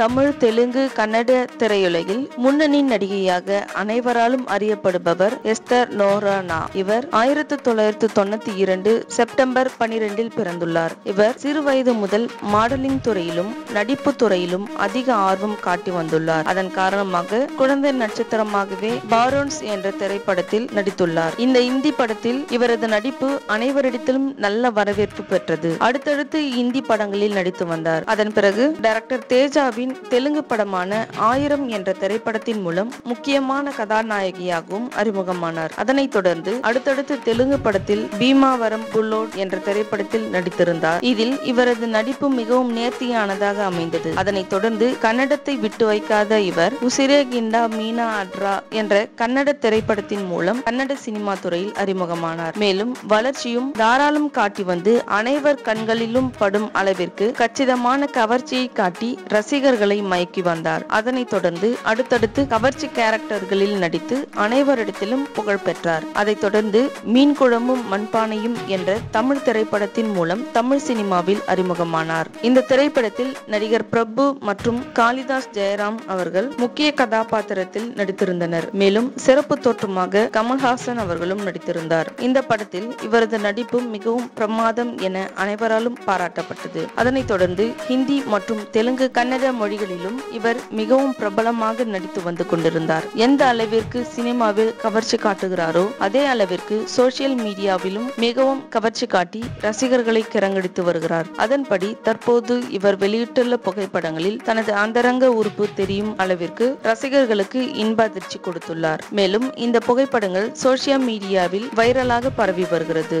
தமிழ் தெலுங்கு கன்னட திரையுலகில் முன்னணி நடிகையாக அனைவராலும் அறியப்படுபவர் எஸ்தர் நோரானா. இவர் ஆயிரத்தி தொள்ளாயிரத்தி தொண்ணூத்தி இரண்டு செப்டம்பர் பனிரெண்டில் பிறந்துள்ளார். இவர் சிறு வயது முதல் மாடலிங் துறையிலும் நடிப்பு துறையிலும் அதிக ஆர்வம் காட்டி வந்துள்ளார். அதன் காரணமாக குழந்தை நட்சத்திரமாகவே பாரோன்ஸ் என்ற திரைப்படத்தில் நடித்துள்ளார். இந்த இந்தி படத்தில் இவரது நடிப்பு அனைவரிடத்திலும் நல்ல வரவேற்பு பெற்றது. அடுத்தடுத்து இந்தி படங்களில் நடித்து வந்தார். அதன் பிறகு டைரக்டர் தேஜாவின் தெலுங்கு படமான ஆயிரம் என்ற திரைப்படத்தின் மூலம் முக்கியமான கதாநாயகியாகவும் அறிமுகமானார். அதனைத் தொடர்ந்து அடுத்தடுத்து தெலுங்கு படத்தில் பீமாவரம் புல்லோட் என்ற திரைப்படத்தில் நடித்திருந்தார். இதில் இவரது நடிப்பு மிகவும் நேர்த்தியானதாக அமைந்தது. அதனைத் தொடர்ந்து கன்னடத்தை விட்டு வைக்காத இவர் உசிரே கிண்டா மீனா அட்ரா என்ற கன்னட திரைப்படத்தின் மூலம் கன்னட சினிமா துறையில் அறிமுகமானார். மேலும் வளர்ச்சியும் தாராளம் காட்டி வந்து அனைவர் கண்களிலும் படும் அளவிற்கு கச்சிதமான கவர்ச்சியை காட்டி ரசிகர் ரசிகர்களை மயக்கி வந்தார். அதனைத் தொடர்ந்து அடுத்தடுத்து கவர்ச்சி கேரக்டர்களில் நடித்து அனைவரிடத்திலும் புகழ் பெற்றார். அதைத் தொடர்ந்து மீன் குழம்பும் மண்பானையும் என்ற தமிழ் திரைப்படத்தின் மூலம் தமிழ் சினிமாவில் அறிமுகமானார். இந்த திரைப்படத்தில் நடிகர் பிரபு மற்றும் காளிதாஸ் ஜெயராம் அவர்கள் முக்கிய கதாபாத்திரத்தில் நடித்திருந்தனர். மேலும் சிறப்பு தோற்றமாக கமல்ஹாசன் அவர்களும் நடித்திருந்தார். இந்த படத்தில் இவரது நடிப்பு மிகவும் பிரமாதம் என அனைவராலும் பாராட்டப்பட்டது. அதனைத் தொடர்ந்து ஹிந்தி மற்றும் தெலுங்கு கன்னட மொழிகளிலும் இவர் மிகவும் பிரபலமாக நடித்து வந்து கொண்டிருந்தார். எந்த அளவிற்கு சினிமாவில் கவர்ச்சி காட்டுகிறாரோ அதே அளவிற்கு சோசியல் மீடியாவிலும் மிகவும் கவர்ச்சி காட்டி ரசிகர்களை கிறங்கடித்து வருகிறார். அதன்படி தற்போது இவர் வெளியிட்டுள்ள புகைப்படங்களில் தனது அந்தரங்க உறுப்பு தெரியும் அளவிற்கு ரசிகர்களுக்கு இன்ப அதிர்ச்சி கொடுத்துள்ளார். மேலும் இந்த புகைப்படங்கள் சோசியல் மீடியாவில் வைரலாக பரவி வருகிறது.